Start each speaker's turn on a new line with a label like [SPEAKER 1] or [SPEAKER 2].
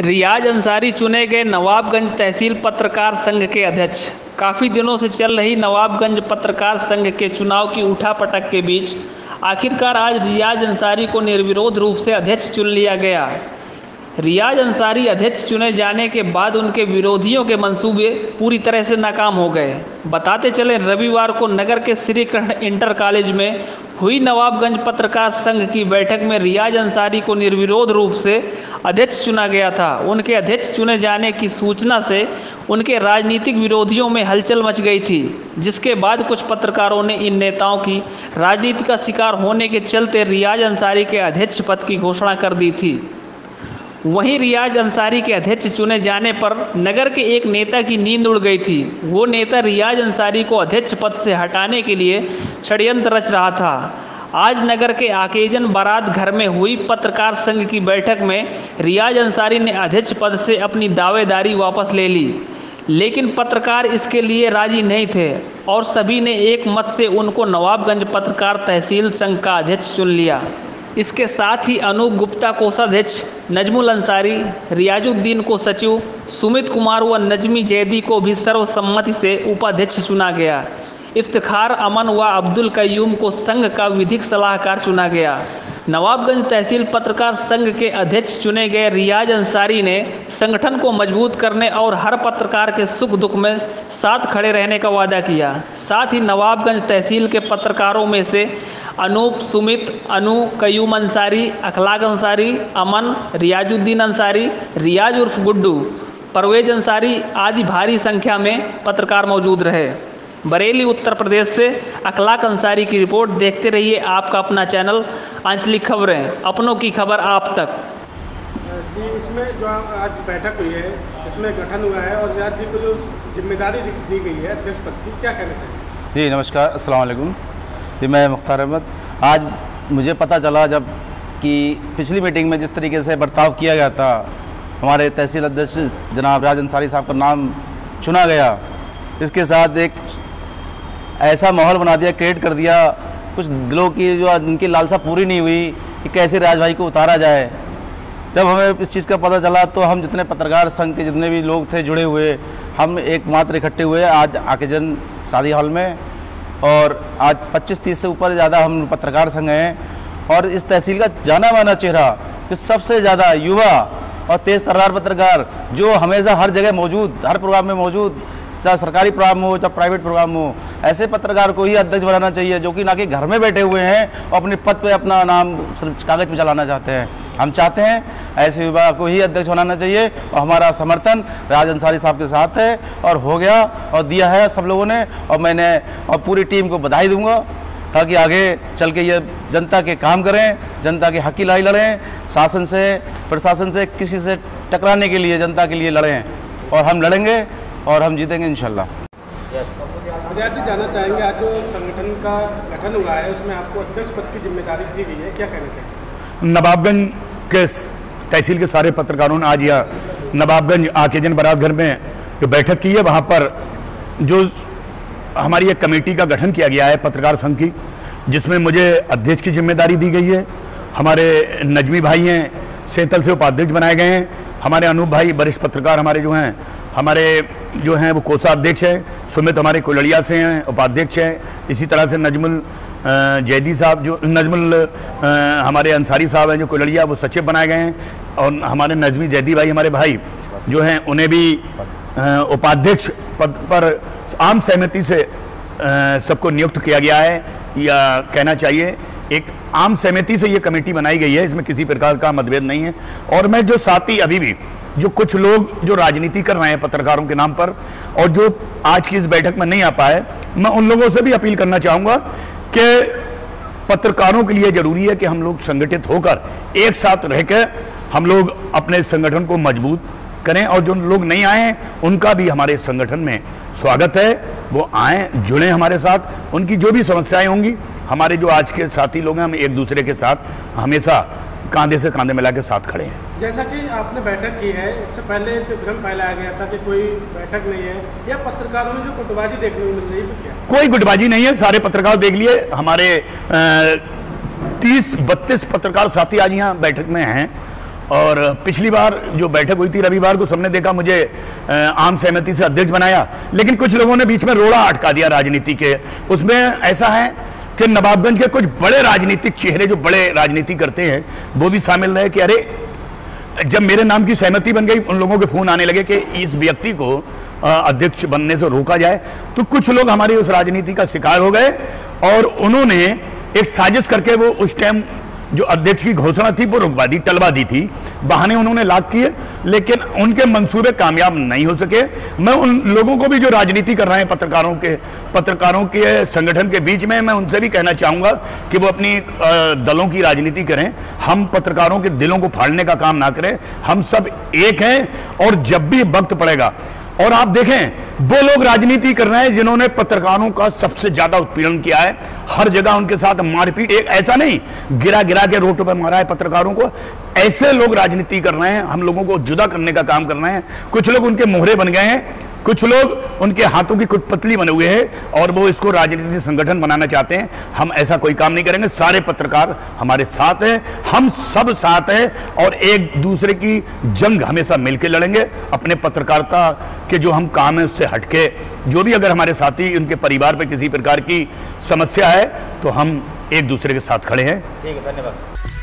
[SPEAKER 1] रियाज अंसारी चुने गए नवाबगंज तहसील पत्रकार संघ के अध्यक्ष। काफ़ी दिनों से चल रही नवाबगंज पत्रकार संघ के चुनाव की उठापटक के बीच आखिरकार आज रियाज अंसारी को निर्विरोध रूप से अध्यक्ष चुन लिया गया। रियाज अंसारी अध्यक्ष चुने जाने के बाद उनके विरोधियों के मंसूबे पूरी तरह से नाकाम हो गए। बताते चले, रविवार को नगर के श्री कृष्ण इंटर कॉलेज में हुई नवाबगंज पत्रकार संघ की बैठक में रियाज अंसारी को निर्विरोध रूप से अध्यक्ष चुना गया था। उनके अध्यक्ष चुने जाने की सूचना से उनके राजनीतिक विरोधियों में हलचल मच गई थी, जिसके बाद कुछ पत्रकारों ने इन नेताओं की राजनीति का शिकार होने के चलते रियाज अंसारी के अध्यक्ष पद की घोषणा कर दी थी। वहीं रियाज अंसारी के अध्यक्ष चुने जाने पर नगर के एक नेता की नींद उड़ गई थी। वो नेता रियाज अंसारी को अध्यक्ष पद से हटाने के लिए षड्यंत्र रच रहा था। आज नगर के आकेजन बारात घर में हुई पत्रकार संघ की बैठक में रियाज अंसारी ने अध्यक्ष पद से अपनी दावेदारी वापस ले ली। लेकिन पत्रकार इसके लिए राज़ी नहीं थे और सभी ने एक मत से उनको नवाबगंज पत्रकार तहसील संघ का अध्यक्ष चुन लिया। इसके साथ ही अनूप गुप्ता कोषाध्यक्ष, नजमुल अंसारी, रियाजुद्दीन को सचिव, सुमित कुमार व नजमी जैदी को भी सर्वसम्मति से उपाध्यक्ष चुना गया। इफ्तार अमन व अब्दुल कयूम को संघ का विधिक सलाहकार चुना गया। नवाबगंज तहसील पत्रकार संघ के अध्यक्ष चुने गए रियाज अंसारी ने संगठन को मज़बूत करने और हर पत्रकार के सुख दुख में साथ खड़े रहने का वादा किया। साथ ही नवाबगंज तहसील के पत्रकारों में से अनूप, सुमित, अनु, कयूम अंसारी, अखलाक अंसारी, अमन, रियाजुद्दीन अंसारी, रियाज उर्फ़ गुड्डू, परवेज अंसारी आदि भारी संख्या में पत्रकार मौजूद रहे। बरेली उत्तर प्रदेश से अखलाक अंसारी की रिपोर्ट देखते रहिए आपका अपना चैनल आंचलिक खबरें अपनों की खबर आप तक।
[SPEAKER 2] जी इसमें जो आज बैठक हुई है इसमें गठन हुआ है और जी को जो ज़िम्मेदारी दी दी गई है अध्यक्ष पद की क्या कहना चाहिए
[SPEAKER 3] जी नमस्कार अस्सलाम वालेकुम। जी मैं मुख्तार अहमद। आज मुझे पता चला जब कि पिछली मीटिंग में जिस तरीके से बर्ताव किया गया था हमारे तहसील अध्यक्ष जनाब राज अंसारी साहब का नाम चुना गया। इसके साथ एक ऐसा माहौल बना दिया क्रिएट कर दिया। कुछ दिलों की जो उनकी लालसा पूरी नहीं हुई कि कैसे राज भाई को उतारा जाए। जब हमें इस चीज़ का पता चला तो हम जितने पत्रकार संघ के जितने भी लोग थे जुड़े हुए, हम एकमात्र इकट्ठे हुए। आज आकेजन शादी हॉल में और आज 25-30 से ऊपर ज़्यादा हम पत्रकार संघ हैं और इस तहसील का जाना माना चेहरा, जो सबसे ज़्यादा युवा और तेज़ तर्रार पत्रकार, जो हमेशा हर जगह मौजूद, हर प्रोग्राम में मौजूद चाहे सरकारी प्रोग्राम हो, चाहे प्राइवेट प्रोग्राम हो, ऐसे पत्रकार को ही अध्यक्ष बनाना चाहिए, जो कि ना कि घर में बैठे हुए हैं और अपने पद पर अपना नाम कागज़ पे चलाना चाहते हैं। हम चाहते हैं ऐसे युवा को ही अध्यक्ष बनाना चाहिए और हमारा समर्थन राज अंसारी साहब के साथ है और हो गया और दिया है सब लोगों ने और मैंने और पूरी टीम को बधाई दूँगा ताकि आगे चल के ये जनता के काम करें, जनता के हक लड़ाई लड़ें, शासन से, प्रशासन से किसी से टकराने के लिए, जनता के लिए लड़ें और हम लड़ेंगे। और हम जीतेंगे इनशाला
[SPEAKER 2] रियाज जानना चाहेंगे आज जो संगठन का गठन हुआ है उसमें आपको अध्यक्ष पद की ज़िम्मेदारी दी गई है क्या कहना चाहिए
[SPEAKER 4] नवाबगंज के तहसील के सारे पत्रकारों ने आज यह नवाबगंज आकेजन बारात घर में जो बैठक की है वहाँ पर जो हमारी एक कमेटी का गठन किया गया है पत्रकार संघ की जिसमें मुझे अध्यक्ष की ज़िम्मेदारी दी गई है। हमारे नजमी भाई हैं सेतल से उपाध्यक्ष बनाए गए हैं। हमारे अनूप भाई वरिष्ठ पत्रकार हमारे जो हैं हमारे जो हैं वो कोषाध्यक्ष हैं, सुमित हमारे कोलड़िया से हैं, उपाध्यक्ष हैं। इसी तरह से नजमुल जैदी साहब जो, नजमुल हमारे अंसारी साहब हैं जो कुलड़िया, वो सचिव बनाए गए हैं। और हमारे नजमी जैदी भाई, हमारे भाई जो हैं, उन्हें भी उपाध्यक्ष पद पर आम सहमति से सबको नियुक्त किया गया है। या कहना चाहिए, एक आम सहमति से ये कमेटी बनाई गई है, इसमें किसी प्रकार का मतभेद नहीं है। और मैं जो साथी अभी भी जो कुछ लोग जो राजनीति कर रहे हैं पत्रकारों के नाम पर और जो आज की इस बैठक में नहीं आ पाए, मैं उन लोगों से भी अपील करना चाहूँगा कि पत्रकारों के लिए ज़रूरी है कि हम लोग संगठित होकर एक साथ रहकर हम लोग अपने संगठन को मज़बूत करें और जो लोग नहीं आए उनका भी हमारे संगठन में स्वागत है। वो आए, जुड़ें हमारे साथ। उनकी जो भी समस्याएँ होंगी, हमारे जो आज के साथी लोग हैं, हम एक दूसरे के साथ हमेशा कांधे से कांधे मिला के साथ खड़े हैं।
[SPEAKER 2] जैसा कि आपने बैठक की है इससे पहले जो भ्रम फैलाया गया था कि कोई बैठक नहीं है या पत्रकारों में जो गुटबाजी देखने को मिल रही है क्या?
[SPEAKER 4] कोई गुटबाजी नहीं है सारे पत्रकार देख लिए। हमारे तीस बत्तीस पत्रकार साथी आज यहाँ बैठक में हैं। और पिछली बार जो बैठक हुई थी रविवार को सबने देखा मुझे आम सहमति से अध्यक्ष बनाया। लेकिन कुछ लोगों ने बीच में रोड़ा अटका दिया राजनीति के। उसमें ऐसा है कि नवाबगंज के कुछ बड़े राजनीतिक चेहरे जो बड़े राजनीति करते हैं, वो भी शामिल रहे कि अरे, जब मेरे नाम की सहमति बन गई, उन लोगों के फ़ोन आने लगे कि इस व्यक्ति को अध्यक्ष बनने से रोका जाए। तो कुछ लोग हमारी उस राजनीति का शिकार हो गए और उन्होंने एक साजिश करके वो उस टाइम जो अध्यक्ष की घोषणा थी, वो रुकवा दी, टलवा दी थी। बहाने उन्होंने लाग किए, लेकिन उनके मंसूबे कामयाब नहीं हो सके। मैं उन लोगों को भी जो राजनीति कर रहे हैं, पत्रकारों के पत्रकारों के संगठन के बीच में, मैं उनसे भी कहना चाहूँगा कि वो अपनी दलों की राजनीति करें। हम पत्रकारों के दिलों को फाड़ने का काम ना करें। हम सब एक हैं, और जब भी वक्त पड़ेगा और आप देखें वो लोग राजनीति कर रहे हैं जिन्होंने पत्रकारों का सबसे ज़्यादा उत्पीड़न किया है। हर जगह उनके साथ मारपीट, एक ऐसा नहीं गिरा गिरा के रोटों पर मारा है पत्रकारों को। ऐसे लोग राजनीति कर रहे हैं, हम लोगों को जुदा करने का काम कर रहे हैं। कुछ लोग उनके मोहरे बन गए हैं। कुछ लोग उनके हाथों की कुछ पतली बने हुए हैं और वो इसको राजनीतिक संगठन बनाना चाहते हैं। हम ऐसा कोई काम नहीं करेंगे। सारे पत्रकार हमारे साथ हैं। हम सब साथ हैं और एक दूसरे की जंग हमेशा मिलकर लड़ेंगे। अपने पत्रकारिता के जो हम काम है, उससे हटके जो भी अगर हमारे साथी उनके परिवार पर किसी प्रकार की समस्या है तो हम एक दूसरे के साथ खड़े हैं।
[SPEAKER 5] ठीक है, धन्यवाद।